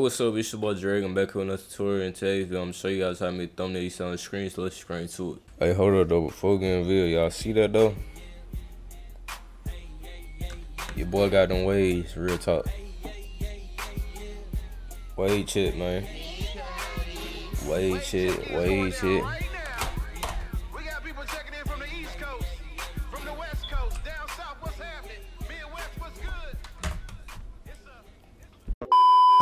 What's up, it's your boy Drake. I'm back with another tutorial and today's video I'm gonna show you guys how to make thumbnails on the screen, so let's screen to it. Hey, hold up though, before getting video, y'all see that though? Your boy got them waves, real talk. Wave shit, man. Wave shit, wave shit.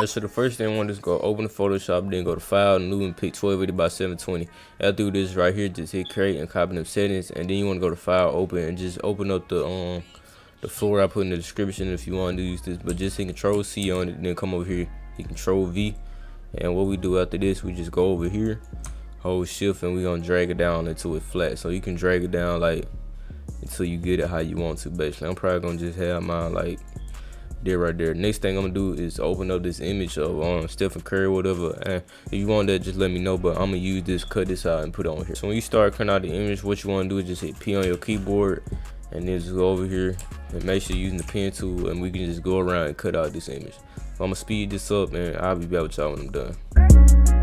So the first thing I want to is go open the Photoshop, then go to File, New, and pick 1280 by 720. After do this right here, just hit Create and copy them settings, and then you want to go to File, Open, and just open up the um the floor I put in the description if you want to use this. But just hit Control C on it, then come over here, hit Control V, and what we do after this, we just go over here, hold Shift, and we gonna drag it down until it flat. So you can drag it down like until you get it how you want to. Basically, I'm probably gonna just have mine like there right there. Next thing I'm gonna do is open up this image of um, Stephen Curry whatever. And if you want that, just let me know. But I'm gonna use this, cut this out, and put it on here. So when you start cutting out the image, what you wanna do is just hit P on your keyboard, and then just go over here and make sure you're using the pen tool, and we can just go around and cut out this image. So I'm gonna speed this up, and I'll be back with y'all when I'm done.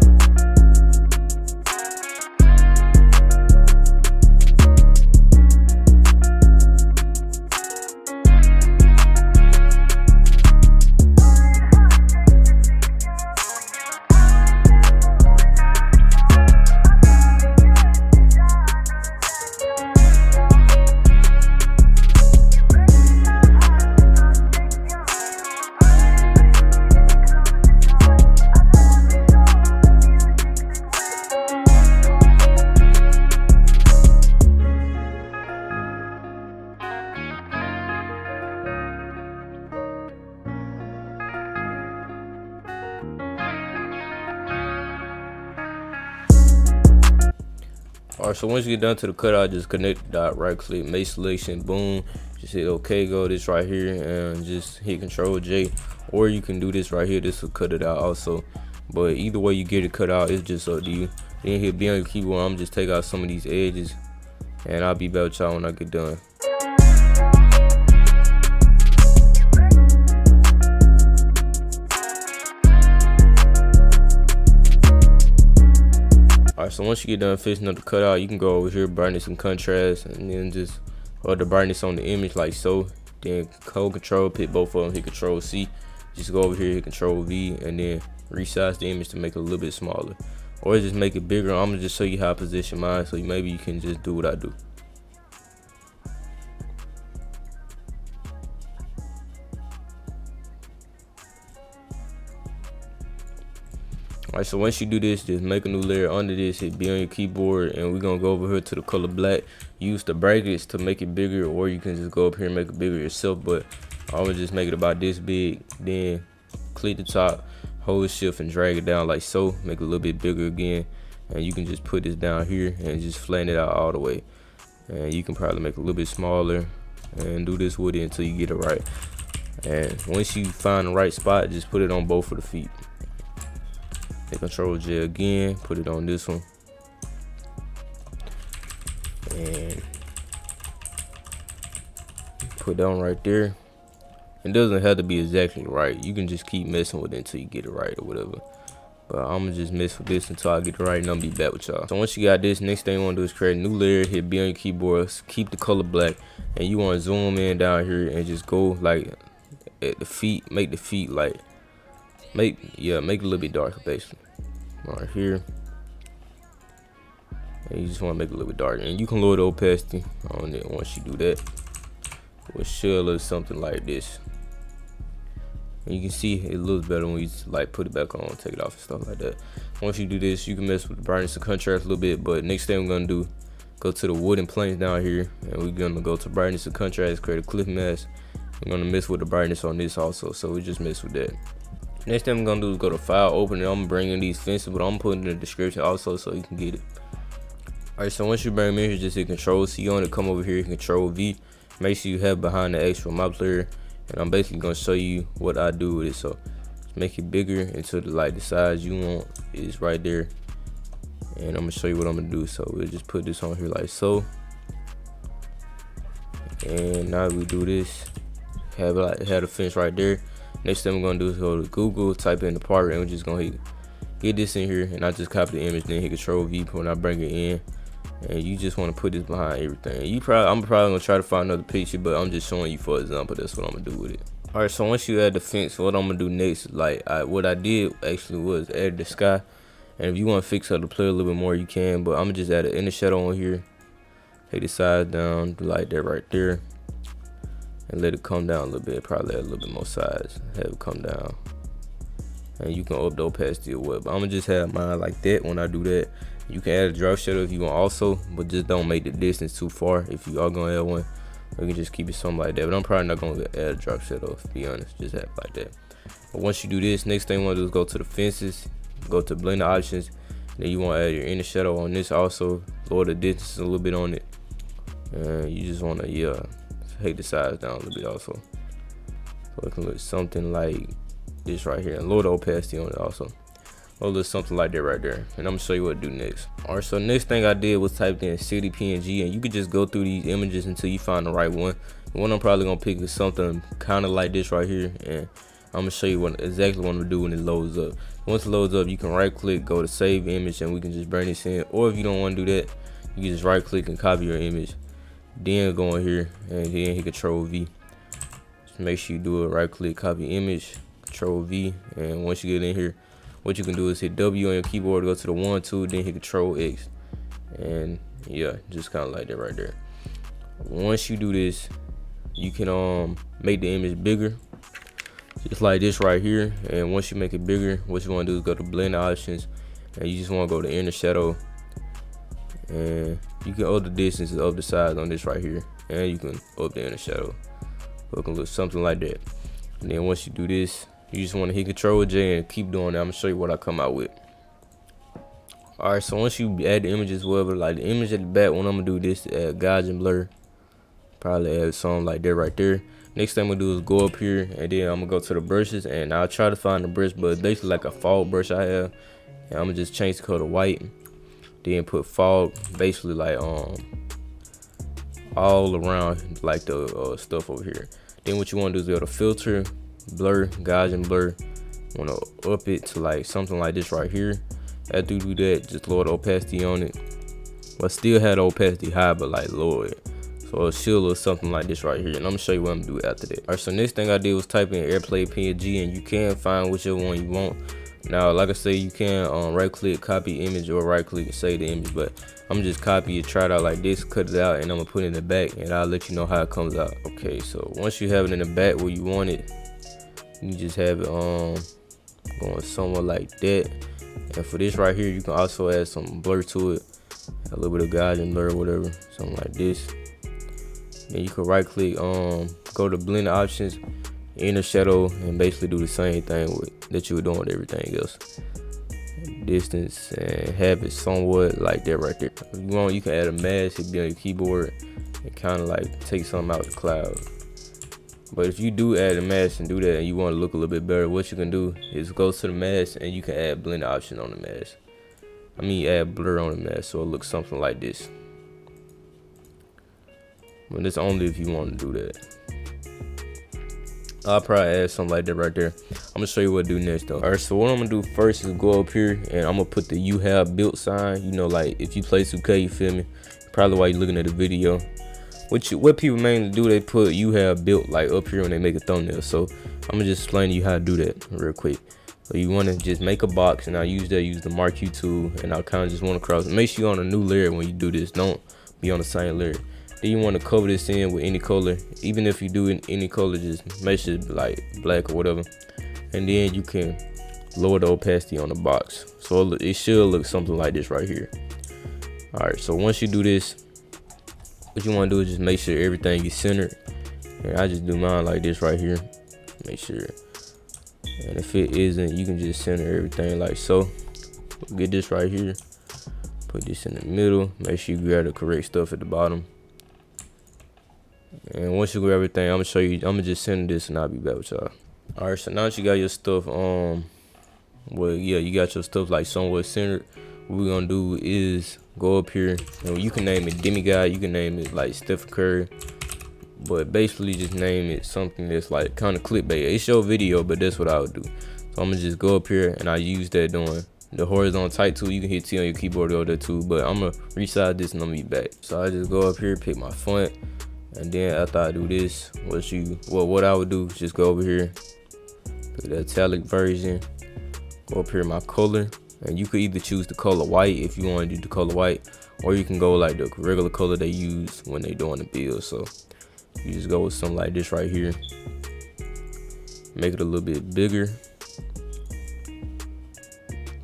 Alright, so once you get done to the cutout, just connect dot right click, make selection, boom. Just hit OK, go this right here, and just hit Control J. Or you can do this right here, this will cut it out also. But either way you get it cut out, it's just up to you. Then hit B on your keyboard, I'm just take out some of these edges. And I'll be back with y'all when I get done. So once you get done fixing up the cutout, you can go over here, brightness and contrast, and then just or the brightness on the image like so. Then hold control, pick both of them, hit control C. Just go over here, hit control V, and then resize the image to make it a little bit smaller. Or just make it bigger. I'm gonna just show you how I position mine, so maybe you can just do what I do. Alright, so once you do this, just make a new layer under this, hit B on your keyboard, and we're gonna go over here to the color black. Use the brackets to make it bigger, or you can just go up here and make it bigger yourself, but I would just make it about this big, then click the top, hold shift and drag it down like so, make it a little bit bigger again, and you can just put this down here and just flatten it out all the way. And you can probably make it a little bit smaller and do this with it until you get it right. And once you find the right spot, just put it on both of the feet. Hit control J again, put it on this one. And put that one right there. It doesn't have to be exactly right. You can just keep messing with it until you get it right or whatever. But I'm gonna just mess with this until I get it right and I'll be back with y'all. So once you got this, next thing you wanna do is create a new layer, hit B on your keyboard, keep the color black, and you wanna zoom in down here and just go like at the feet, make the feet like make yeah make it a little bit darker basically. Right here. And you just want to make it a little bit darker. And you can lower the opacity on it once you do that. It should look something like this. And you can see it looks better when you like put it back on take it off and stuff like that. Once you do this you can mess with the brightness and contrast a little bit but next thing we're gonna do go to the wooden planes down here and we're gonna go to brightness and contrast create a clip mask. We're gonna mess with the brightness on this also so we just mess with that Next thing I'm gonna do is go to file, open it. I'm bringing these fences, but I'm putting in the description also so you can get it. Alright, so once you bring here, just hit Control C on it, come over here, Control V. Make sure you have behind the X from my player, and I'm basically gonna show you what I do with it. So make it bigger until the like the size you want is right there. And I'm gonna show you what I'm gonna do. So we'll just put this on here like so. And now we do this. Have like have the fence right there Next thing we're gonna do is go to Google, type in the part, and we're just gonna hit, get this in here, and I just copy the image, then hit Control V when I bring it in, and you just want to put this behind everything. You probably, I'm probably gonna try to find another picture, but I'm just showing you for example. That's what I'm gonna do with it. All right, so once you add the fence, what I'm gonna do next, like I, what I did actually was add the sky, and if you want to fix up the play a little bit more, you can. But I'm gonna just add an inner shadow on here, take the size down like that right there and let it come down a little bit probably a little bit more size have it come down. And you can up the opacity or what but i'm gonna just have mine like that. When i do that you can add a drop shadow if you want also but just don't make the distance too far. If you are gonna add one you can just keep it something like that. But i'm probably not gonna add a drop shadow to be honest. Just have it like that. But once you do this next thing you want to do is go to the fences go to blend options. Then you want to add your inner shadow on this also. Lower the distance a little bit on it. And you just want to yeah take the size down a little bit also. So it can look something like this right here. And lower the opacity on it also. Or look something like that right there. And I'm gonna show you what to do next. Alright, so next thing I did was type in city PNG and you could just go through these images until you find the right one. The one I'm probably gonna pick is something kind of like this right here. And I'm gonna show you what exactly what I'm gonna do when it loads up. Once it loads up, you can right click, go to save image, and we can just bring this in. Or if you don't want to do that, you can just right click and copy your image then go in here and then hit control V. Just make sure you do it right click copy image control V and once you get in here what you can do is hit W on your keyboard go to the one two then hit control X. And yeah just kind of like that right there. Once you do this you can um make the image bigger just like this right here. And once you make it bigger what you want to do is go to blend options and you just want to go to inner shadow and you can up the distance of the size on this right here. And you can up the inner shadow can look something like that. And then once you do this you just want to hit control J and keep doing that. I'm gonna show you what I come out with. All right so once you add the images whatever like the image at the back when I'm gonna do this add Gaussian blur. Probably add something like that right there. Next thing I'm gonna do is go up here and then I'm gonna go to the brushes and I'll try to find the brush but basically like a fall brush I have. And I'm gonna just change the color to white then put fog basically like um all around like the uh, stuff over here. Then what you want to do is go to filter blur Gaussian blur. Want to up it to like something like this right here. After you do that just lower the opacity on it. But still had opacity high but like lower it. So it should look something like this right here and i'm gonna show you what i'm gonna do after that. All right so next thing i did was type in airplay png and you can find whichever one you want now like i say you can um, right click copy image or right click save the image but i'm just copy it try it out like this cut it out and i'm gonna put it in the back and i'll let you know how it comes out. Okay so once you have it in the back where you want it you just have it um going somewhere like that. And for this right here you can also add some blur to it a little bit of Gaussian blur whatever something like this. Then you can right click um go to blend options inner shadow and basically do the same thing with, that you were doing with everything else. Distance and have it somewhat like that right there. You want you can add a mask it be on your keyboard and kind of like take something out of the cloud. But if you do add a mask and do that and you want to look a little bit better what you can do is go to the mask and you can add blend option on the mask. I mean add blur on the mask so it looks something like this. But it's only if you want to do that I'll probably add something like that right there. I'm gonna show you what to do next though. Alright, so what I'm gonna do first is go up here and I'm gonna put the you have built sign. You know, like if you play 2K, you feel me? Probably while you're looking at the video. What you, what people mainly do, they put you have built like up here when they make a thumbnail. So I'm gonna just explain to you how to do that real quick. So you wanna just make a box and I use that, use the marquee tool and I'll kind of just wanna cross. Make sure you're on a new layer when you do this. Don't be on the same layer. Then you want to cover this in with any color. Even if you do in any color, just make sure it's like black or whatever. And then you can lower the opacity on the box. So it should look something like this right here. All right, so once you do this, what you want to do is just make sure everything is centered. And I just do mine like this right here. Make sure. And if it isn't, you can just center everything like so. Get this right here. Put this in the middle. Make sure you grab the correct stuff at the bottom. And once you grab everything, I'm gonna show you. I'm gonna just send this, and I'll be back with y'all. All right, so now that you got your stuff, um, well, yeah, you got your stuff like somewhat centered. What we're gonna do is go up here, and you can name it demigod. You can name it like Stephen Curry. but basically just name it something that's like kind of clickbait. It's your video, but that's what I would do. So I'm gonna just go up here and I use that doing the horizontal type tool. You can hit T on your keyboard or that too, but I'm gonna resize this and I'm gonna be back. So I just go up here, pick my font, and then after I do this, what you well what I would do is just go over here, pick the italic version, go up here my color, and you could either choose the color white if you want to do the color white, or you can go like the regular color they use when they doing the build. So you just go with something like this right here, make it a little bit bigger.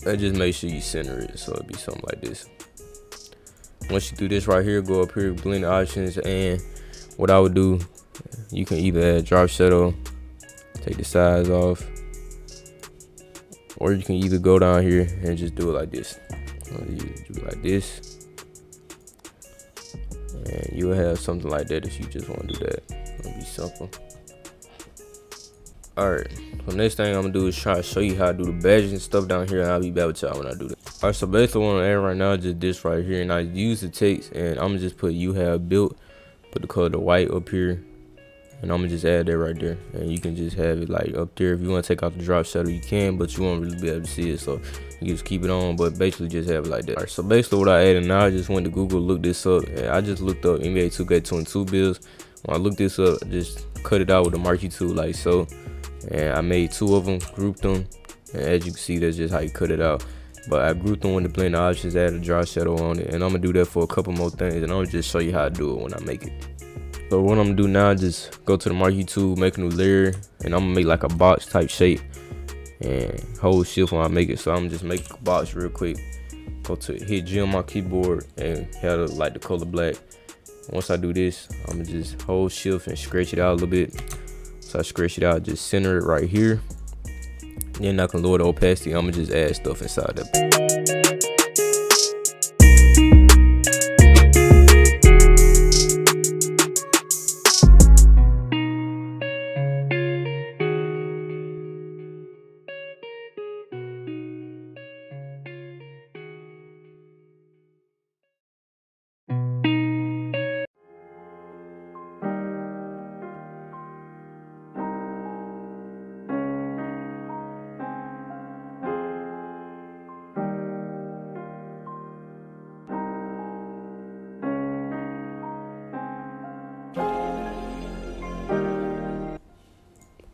And just make sure you center it so it'll be something like this. Once you do this right here, go up here, blend options, and what I would do, you can either drop shadow, take the size off, or you can either go down here and just do it like this. Do it like this, and you'll have something like that if you just want to do that. It'll be simple. Alright, so next thing I'm gonna do is try to show you how to do the badges and stuff down here, and I'll be back with y'all when I do that. Alright, so basically what I'm add right now is just this right here, and I use the text, and I'm gonna just put you have built put the color white up here. And I'm gonna just add that right there. And you can just have it like up there. If you want to take out the drop shadow you can but you won't really be able to see it. So you just keep it on but basically just have it like that. All right so basically what I added now I just went to Google look this up and I just looked up NBA 2K22 builds when I looked this up I just cut it out with the marquee tool like so. And I made two of them grouped them and as you can see that's just how you cut it out but I grew them with the blend options, add a drop shadow on it, and I'm gonna do that for a couple more things, and I'm gonna just show you how to do it when I make it. So what I'm gonna do now, just go to the marquee tool, make a new layer, and I'm gonna make like a box type shape, and hold shift when I make it. So I'm just make a box real quick. Go to hit G on my keyboard and have like the color black. Once I do this, I'm gonna just hold shift and scratch it out a little bit. So I scratch it out, just center it right here. Then I can lower the opacity. I'm gonna just add stuff inside of it.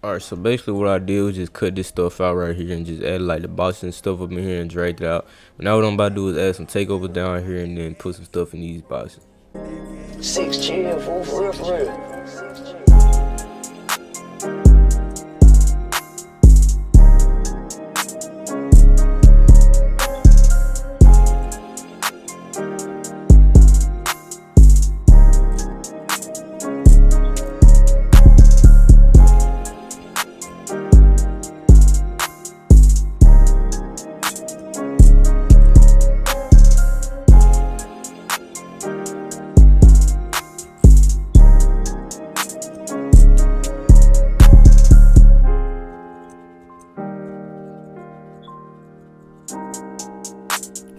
Alright, so basically what I did was just cut this stuff out right here and just add like the boxes and stuff up in here and drag it out. But now what I'm about to do is add some takeover down here and then put some stuff in these boxes. Six chill, for.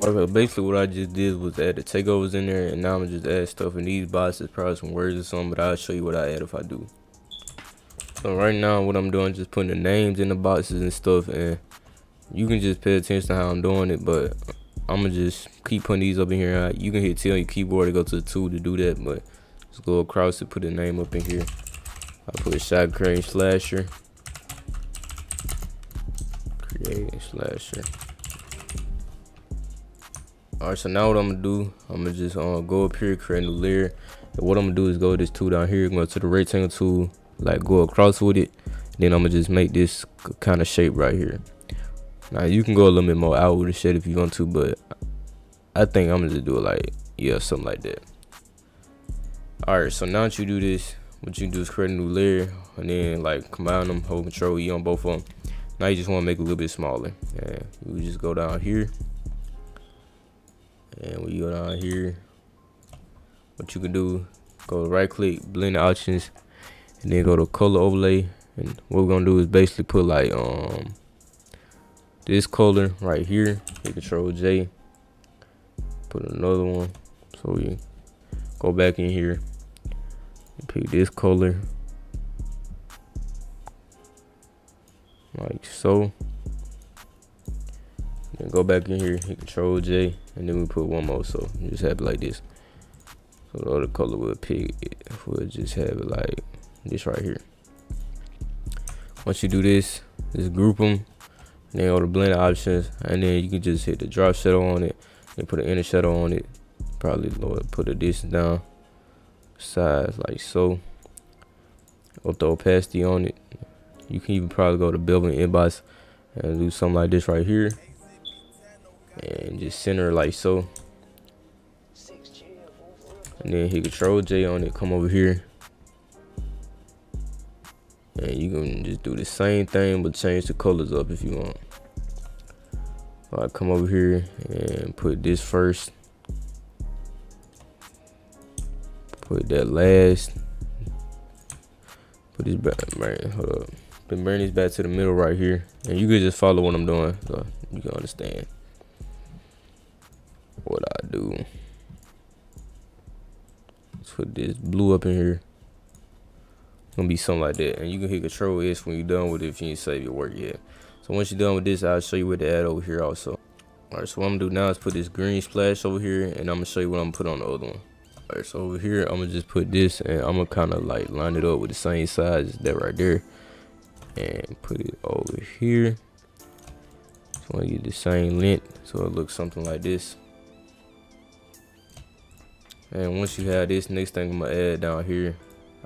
Okay, basically what I just did was add the takeovers in there, and now I'm just add stuff in these boxes, probably some words or something, but I'll show you what I add if I do. So right now, what I'm doing is just putting the names in the boxes and stuff, and you can just pay attention to how I'm doing it, but I'm gonna just keep putting these up in here. You can hit T on your keyboard to go to the tool to do that, but just go across and put the name up in here. I put shot crane slasher. Create slasher. All right, so now what I'm gonna do, I'm gonna just uh, go up here, create a new layer. And what I'm gonna do is go this tool down here, go to the rectangle tool, like go across with it. Then I'm gonna just make this kind of shape right here. Now you can go a little bit more out with the shit if you want to, but I think I'm gonna just do it like, yeah, something like that. All right, so now that you do this, what you do is create a new layer and then like combine them, hold control E on both of them. Now you just wanna make it a little bit smaller. And you just go down here and when you go down here what you can do go right click blend options and then go to color overlay and what we're gonna do is basically put like um this color right here hit control J put another one so we go back in here Pick this color. Like so. Then go back in here, hit control J, and then we put one more. So just have it like this. So the other color we'll pick, we'll just have it like this right here. Once you do this, just group them, then go to blend options, and then you can just hit the drop shadow on it, and put an inner shadow on it. Probably Lord, put a distance down, size like so. With the opacity on it, you can even probably go to building inbox and do something like this right here, and just center like so. And then hit Control J on it, come over here, and you can just do the same thing but change the colors up if you want. I come over here and put this first. Put that last. Put this back, man, hold up. Then bring this back to the middle right here. And you can just follow what I'm doing so you can understand what I do. Let's put this blue up in here gonna be something like that. And you can hit Control S when you're done with it if you ain't save your work yet. So once you're done with this, I'll show you what to add over here also. Alright, so what I'm gonna do now is put this green splash over here and I'm gonna show you what I'm gonna put on the other one. Alright, so over here, I'm gonna just put this and I'm gonna kind of like line it up with the same size as that right there. And put it over here. Want to get the same length so it looks something like this. And once you have this, next thing I'm gonna add down here,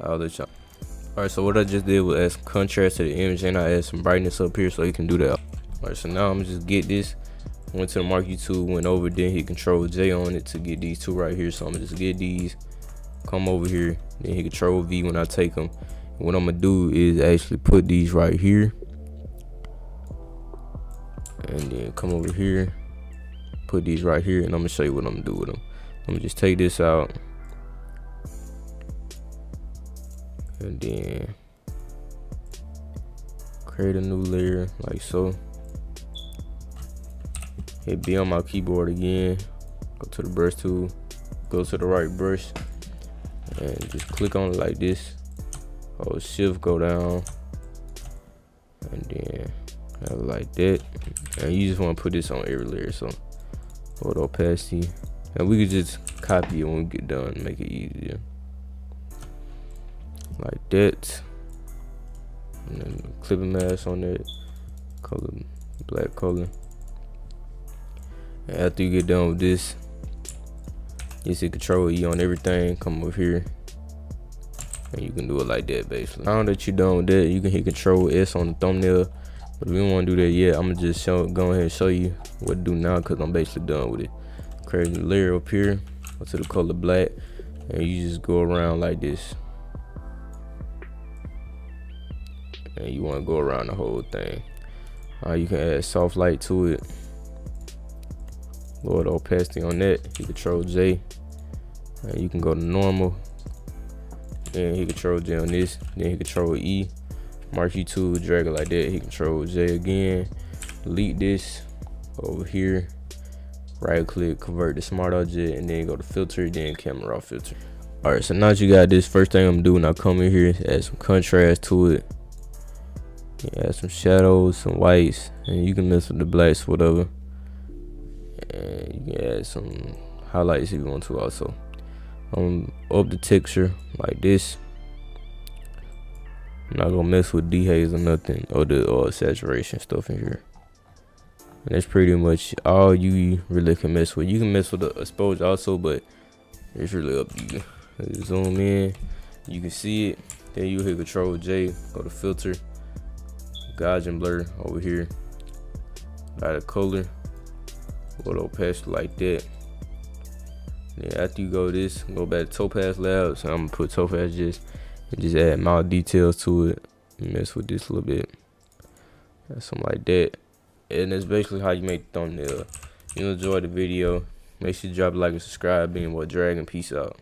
I'll let y'all Alright, so what I just did was add contrast to the image and I add some brightness up here so you can do that. Alright, so now I'm just get this. Went to the marquee tool, went over, then hit control J on it to get these two right here. So I'm just get these, come over here, then hit control V when I take them. And what I'm gonna do is actually put these right here. And then come over here, put these right here, and I'm gonna show you what I'm gonna do with them. I'm gonna just take this out. and then create a new layer like so. Hit B on my keyboard again. Go to the brush tool. Go to the right brush. And just click on it like this. Hold shift go down. And then uh, like that. And you just want to put this on every layer so. Hold opacity and we could just copy it when we get done make it easier. Like that. And then clipping mask on it color black color. And after you get done with this you see control E on everything come over here. And you can do it like that basically. Now that you're done with that you can hit control S on the thumbnail. But you don't want to do that yet I'm gonna just show go ahead and show you what to do now because I'm basically done with it a layer up here go to the color black and you just go around like this. And you want to go around the whole thing. Uh, you can add soft light to it. Lower the opacity on that. You control J. And you can go to normal. Then he control J on this. Then he control E. Marquee tool drag it like that. He control J again. Delete this over here right click convert to smart object and then go to filter then camera raw filter all right so now that you got this first thing i'm doing i come in here add some contrast to it add some shadows, some whites, and you can mess with the blacks, whatever. And you can add some highlights if you want to also. Um, up the texture like this. I'm not gonna mess with dehaze or nothing or the or saturation stuff in here. And that's pretty much all you really can mess with. You can mess with the exposure also, but it's really up to you. Zoom in, you can see it. Then you hit Control J, go to filter, Gaussian blur over here. Light a color. Go to opacity like that. Then after you go this, go back to Topaz Labs. So I'm gonna put Topaz just and just add more details to it. Mess with this a little bit. Something like that. And that's basically how you make the thumbnail. You enjoyed the video, make sure you drop a like and subscribe. Being what Dragon. Peace out.